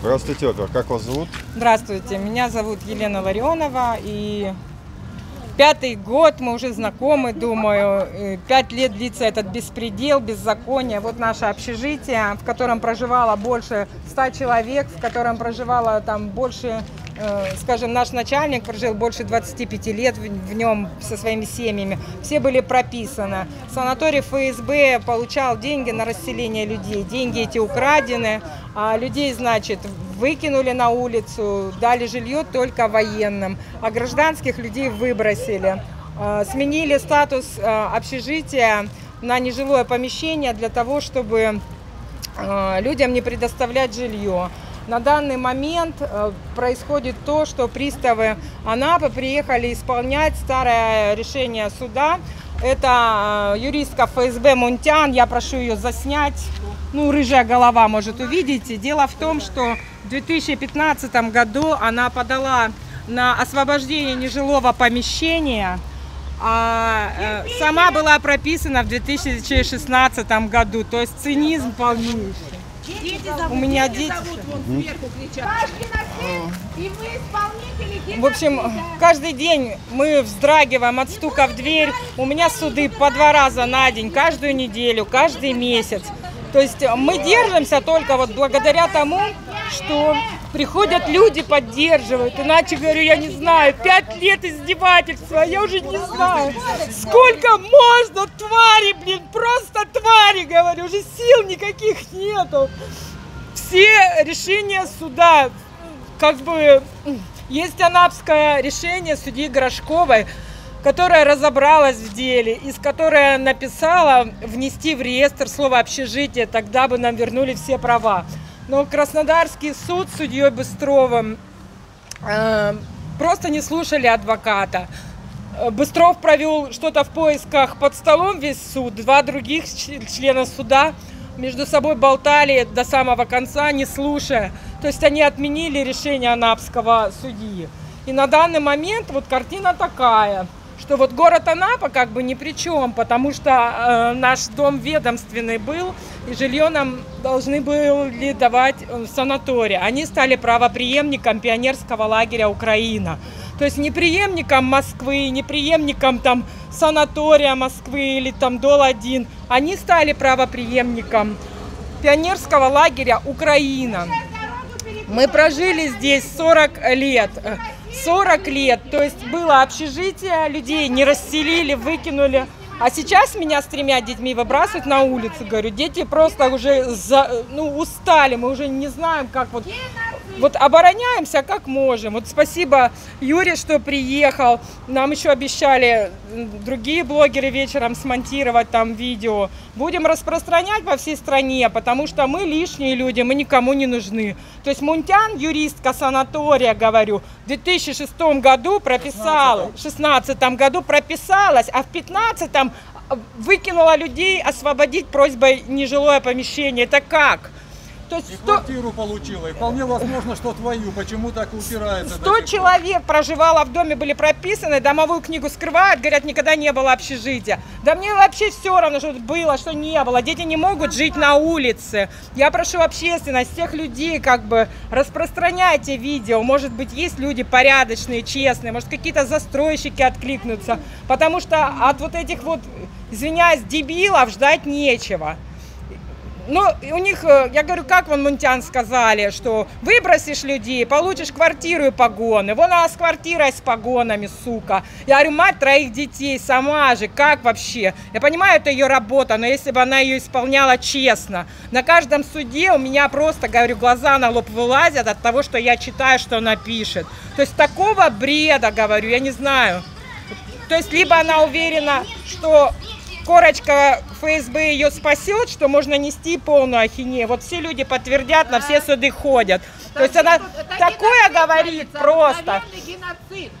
Здравствуйте, тетя. Как вас зовут? Здравствуйте, меня зовут Елена Ларионова, и пятый год мы уже знакомы, думаю, И пять лет длится этот беспредел, беззаконие. Вот наше общежитие, в котором проживало больше ста человек, в котором проживало там больше, э, скажем, наш начальник прожил больше 25 лет в, нем со своими семьями. Все были прописаны. Санаторий ФСБ получал деньги на расселение людей. Деньги эти украдены, а людей, значит, выкинули на улицу, дали жилье только военным, а гражданских людей выбросили. Э, Сменили статус э, общежития на нежилое помещение для того, чтобы э, людям не предоставлять жилье. На данный момент э, происходит то, что приставы Анапы приехали исполнять старое решение суда. Это э, юристка ФСБ Мунтян, я прошу ее заснять. Ну, рыжая голова может увидеть. Дело в том, что в 2015 году она подала на освобождение нежилого помещения, а э, сама была прописана в 2016 году. То есть цинизм полнейший. У меня дети. И вы исполнители В общем, каждый день мы вздрагиваем от стука в дверь. У меня суды по два раза на день, каждую неделю, каждый месяц. То есть мы держимся только вот благодаря тому, что приходят люди, поддерживают. Иначе, говорю, я не знаю, пять лет издевательства, я уже не знаю, сколько можно, твари, блин, просто твари, говорю, уже сил никаких нету. Все решения суда, как бы, есть анапское решение судьи Горошковой, которая разобралась в деле, из которой написала внести в реестр слово общежитие, тогда бы нам вернули все права. Но Краснодарский суд с судьей Быстровым э, просто не слушали адвоката. Э, Быстров провел что-то в поисках под столом весь суд. Два других члена суда между собой болтали до самого конца, не слушая. То есть они отменили решение анапского судьи. И на данный момент вот картина такая, что вот город Анапа как бы ни при чем, потому что э, наш дом ведомственный был, и жилье нам должны были давать э, в санатории. Они стали правоприемником пионерского лагеря Украина. То есть не преемником Москвы, не преемником там санатория Москвы или там Дол-1. Они стали правоприемником пионерского лагеря Украина. Мы прожили здесь 40 лет. Э, 40 лет. То есть было общежитие, людей не расселили, выкинули. А сейчас меня с тремя детьми выбрасывают на улицу. Говорю, дети просто уже за, ну, устали, мы уже не знаем, как вот... Вот обороняемся как можем. Вот спасибо Юре, что приехал. Нам еще обещали другие блогеры вечером смонтировать там видео. Будем распространять по всей стране, потому что мы лишние люди, мы никому не нужны. То есть Мунтян, юристка санатория, говорю, в 2006 году прописала, в 16 году прописалась, а в 15 выкинула людей освободить просьбой нежилое помещение. Это как? То есть И 100, квартиру получила, и вполне возможно, что твою. Почему так упирается? до 100 сих пор? человек проживало в доме, были прописаны, домовую книгу скрывают, говорят, никогда не было общежития. Да мне вообще все равно, что было, что не было. Дети не могут жить на улице. Я прошу общественность, всех людей, как бы, распространяйте видео. Может быть, есть люди порядочные, честные, может, какие-то застройщики откликнутся. Потому что от вот этих вот, извиняюсь, дебилов ждать нечего. Ну, и у них, э, я говорю, как вон Мунтян сказали, что выбросишь людей, получишь квартиру и погоны. Вон она с квартирой с погонами, сука. Я говорю, мать троих детей, сама же, как вообще? Я понимаю, это ее работа, но если бы она ее исполняла честно. На каждом суде у меня просто, говорю, глаза на лоб вылазят от того, что я читаю, что она пишет. То есть такого бреда, говорю, я не знаю. То есть либо она уверена, что корочка ФСБ ее спасет, что можно нести полную ахинею. Вот все люди подтвердят, на все суды ходят. То есть она такое говорит просто. геноцид.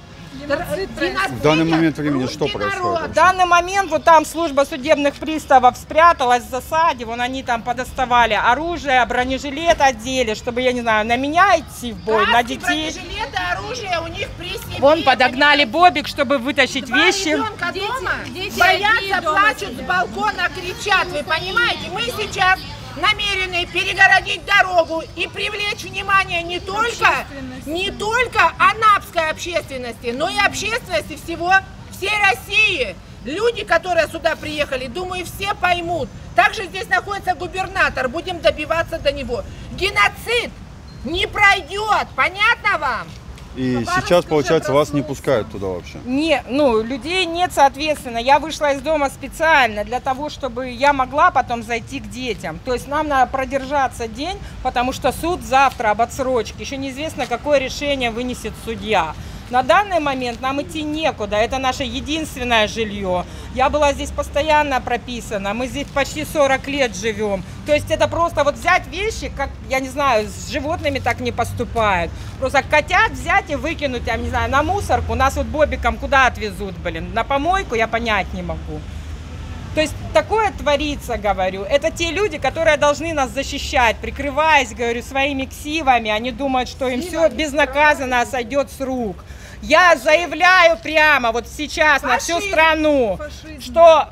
В данный момент времени что происходит? В данный момент вот там служба судебных приставов спряталась в засаде, вон они там подоставали оружие, бронежилет одели, чтобы, я не знаю, на меня идти в бой, на детей. Жилеты, оружие у них при себе. Вон подогнали бобик, чтобы вытащить Два вещи. ребенка дома дети боятся, дома плачут с балкона, кричат. Вы понимаете? Мы сейчас намерены перегородить дорогу и привлечь внимание не только, не только анапской общественности, но и общественности всего, всей России. Люди, которые сюда приехали, думаю, все поймут. Также здесь находится губернатор, будем добиваться до него. Геноцид не пройдет, понятно вам? И сейчас, получается, вас не пускают туда вообще. Не, ну, людей нет, соответственно. Я вышла из дома специально для того, чтобы я могла потом зайти к детям. То есть нам надо продержаться день, потому что суд завтра об отсрочке. Еще неизвестно, какое решение вынесет судья. На данный момент нам идти некуда. Это наше единственное жилье. Я была здесь постоянно прописана. Мы здесь почти 40 лет живем. То есть это просто вот взять вещи, как, я не знаю, с животными так не поступают. Просто котят взять и выкинуть, я не знаю, на мусорку. Нас вот бобиком куда отвезут, блин? На помойку я понять не могу. То есть такое творится, говорю. Это те люди, которые должны нас защищать, прикрываясь, говорю, своими ксивами. Они думают, что им все безнаказанно сойдет с рук. Я заявляю прямо вот сейчас на всю Фашизм. страну, что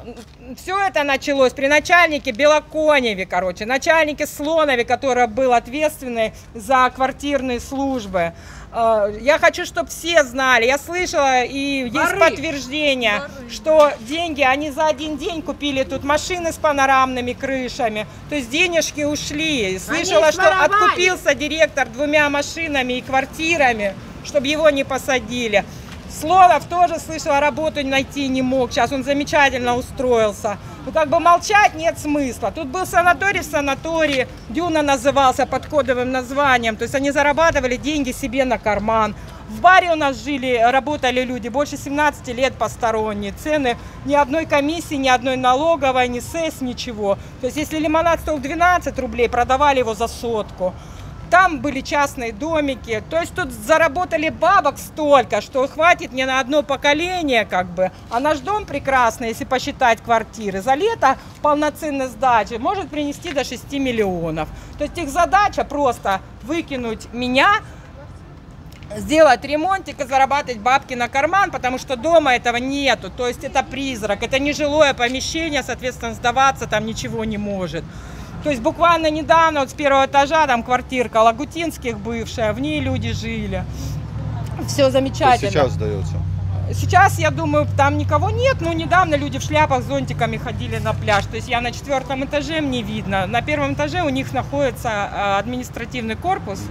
все это началось при начальнике Белоконеве, короче, начальнике Слонове, который был ответственный за квартирные службы. Э, Я хочу, чтобы все знали, я слышала и есть Воры. подтверждение, что деньги, они за один день купили тут машины с панорамными крышами, то есть денежки ушли. Слышала, что своровали. откупился директор двумя машинами и квартирами, чтобы его не посадили. Слонов тоже слышала, работу найти не мог. Сейчас он замечательно устроился. Ну, как бы молчать нет смысла. Тут был санаторий в санатории. Дюна назывался под кодовым названием. То есть они зарабатывали деньги себе на карман. В баре у нас жили, работали люди больше 17 лет посторонние. Цены ни одной комиссии, ни одной налоговой, ни СЭС, ничего. То есть если лимонад стоил 12 рублей, продавали его за сотку. Там были частные домики. То есть тут заработали бабок столько, что хватит мне на одно поколение, как бы. А наш дом прекрасный, если посчитать квартиры. За лето полноценной сдачи может принести до 6 миллионов. То есть их задача просто выкинуть меня, сделать ремонтик и зарабатывать бабки на карман, потому что дома этого нету. То есть это призрак, это нежилое помещение, соответственно, сдаваться там ничего не может. То есть буквально недавно вот с первого этажа там квартирка Лагутинских бывшая, в ней люди жили. Все замечательно. сейчас сдается. Сейчас, я думаю, там никого нет, но недавно люди в шляпах с зонтиками ходили на пляж. То есть я на четвертом этаже, мне видно. На первом этаже у них находится э, административный корпус,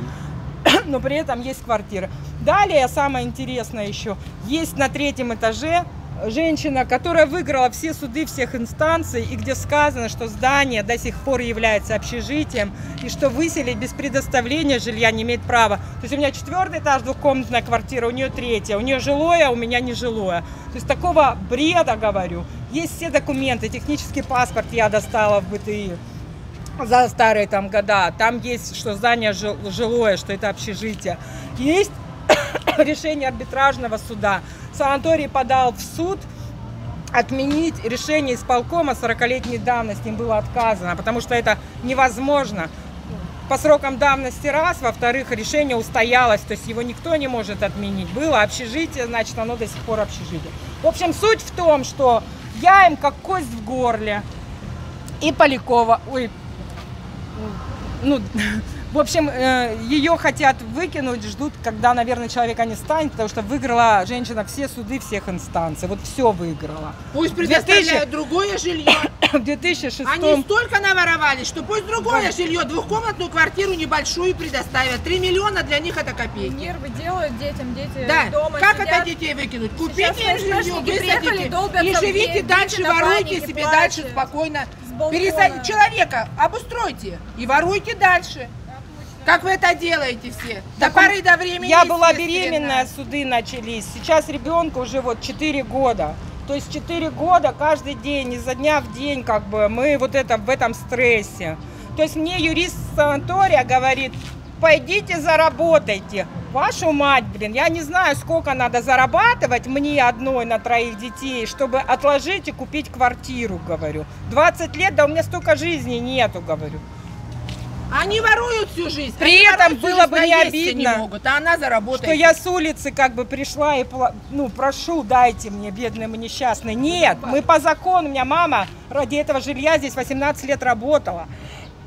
но при этом есть квартира. Далее, самое интересное еще, есть на третьем этаже женщина, которая выиграла все суды всех инстанций, и где сказано, что здание до сих пор является общежитием, и что выселить без предоставления жилья не имеет права. То есть у меня четвертый этаж, двухкомнатная квартира, у нее третья, у нее жилое, а у меня не жилое. То есть такого бреда, говорю. Есть все документы, технический паспорт я достала в БТИ за старые там года. Там есть, что здание жил- жилое, что это общежитие. Есть решение арбитражного суда. Санаторий подал в суд отменить решение исполкома 40-летней давности. Им было отказано, потому что это невозможно. По срокам давности раз, во-вторых, решение устоялось, то есть его никто не может отменить. Было общежитие, значит, оно до сих пор общежитие. В общем, суть в том, что я им как кость в горле. И Полякова, ой, ну, в общем, э, ее хотят выкинуть, ждут, когда, наверное, человека не станет, потому что выиграла женщина все суды всех инстанций, вот все выиграла. Пусть 2000 предоставляют другое жилье. В 2006 Они столько наворовали, что пусть другое жилье, двухкомнатную квартиру небольшую предоставят. Три миллиона для них это копейки. Нервы делают детям, дети Да, дома как сидят. это детей выкинуть? Сейчас Купите им жилье, высадите и живите дальше, воруйте себе плачут. дальше спокойно. Пересадите человека, обустройте и воруйте дальше. Как вы это делаете все? До поры до времени. Я была беременная, суды начались. Сейчас ребенку уже вот 4 года. То есть 4 года каждый день, изо дня в день, как бы мы вот это в этом стрессе. То есть мне юрист санатория говорит, пойдите заработайте. Вашу мать, блин, я не знаю, сколько надо зарабатывать мне одной на троих детей, чтобы отложить и купить квартиру, говорю. 20 лет, да у меня столько жизни нету, говорю. Они воруют всю жизнь. При Они этом было бы не наесться обидно, не могут, а она заработает. Что я с улицы как бы пришла и ну прошу, дайте мне, бедным и несчастной. Нет, мы по закону, у меня мама ради этого жилья здесь 18 лет работала.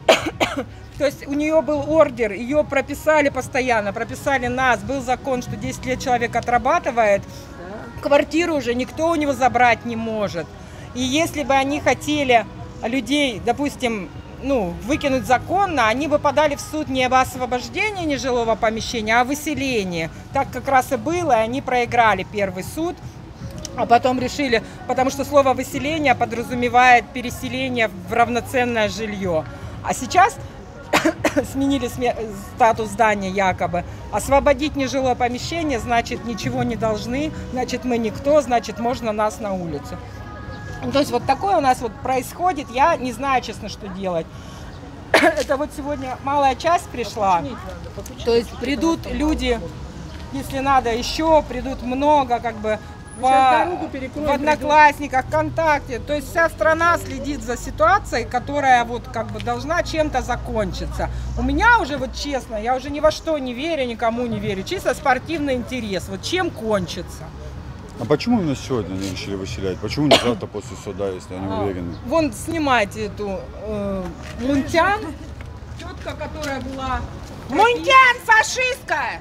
То есть у нее был ордер, ее прописали постоянно, прописали нас, был закон, что 10 лет человек отрабатывает, квартиру уже никто у него забрать не может. И если бы они хотели людей, допустим, ну, выкинуть законно, они бы подали в суд не об освобождении нежилого помещения, а о выселении. Так как раз и было, и они проиграли первый суд. А потом решили, потому что слово выселение подразумевает переселение в равноценное жилье. А сейчас сменили сме- статус здания якобы. Освободить нежилое помещение, значит, ничего не должны, значит, мы никто, значит, можно нас на улицу. Ну, То есть вот такое у нас вот происходит, я не знаю, честно, что делать. Это вот сегодня малая часть пришла, то есть придут люди, если надо еще, придут много, как бы по, в Одноклассниках, ВКонтакте. То есть вся страна следит за ситуацией, которая вот как бы должна чем-то закончиться. У меня уже вот честно, я уже ни во что не верю, никому не верю. Чисто спортивный интерес. Вот чем кончится. А почему именно сегодня они решили выселять? Почему не завтра после суда, если они А, уверены? Вон снимайте эту э, Мунтян, тетка, которая была. Мунтян, фашистка!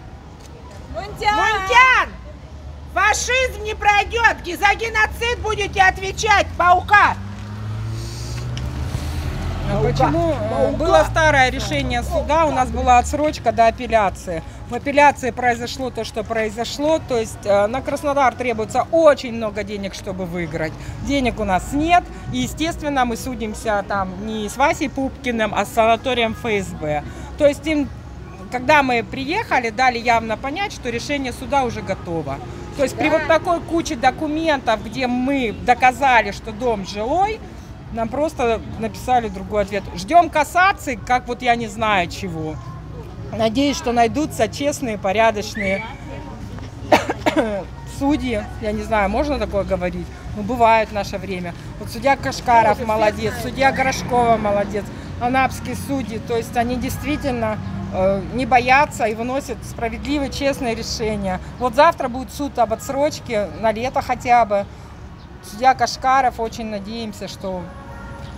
Мунтян! Мунтян! Фашизм не пройдет! За геноцид будете отвечать, паука! Почему э, было старое решение суда, у нас была отсрочка до апелляции. В апелляции произошло то, что произошло, то есть э, на Краснодар требуется очень много денег, чтобы выиграть. Денег у нас нет, и, естественно, мы судимся там не с Васей Пупкиным, а с санаторием ФСБ. То есть им, когда мы приехали, дали явно понять, что решение суда уже готово. То есть при вот такой куче документов, где мы доказали, что дом жилой, нам просто написали другой ответ. Ждем кассации, как вот я не знаю чего. Надеюсь, что найдутся честные, порядочные судьи. Я не знаю, можно такое говорить? Ну, бывает в наше время. Вот судья Кашкаров молодец, судья Горошкова молодец, анапские судьи. То есть они действительно э, не боятся и выносят справедливые, честные решения. Вот завтра будет суд об отсрочке, на лето хотя бы. Судья Кашкаров, очень надеемся, что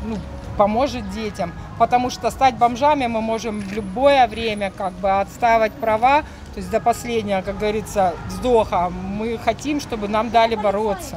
ну, поможет детям, потому что стать бомжами мы можем в любое время, как бы отстаивать права, то есть до последнего, как говорится, вздоха. Мы хотим, чтобы нам дали бороться.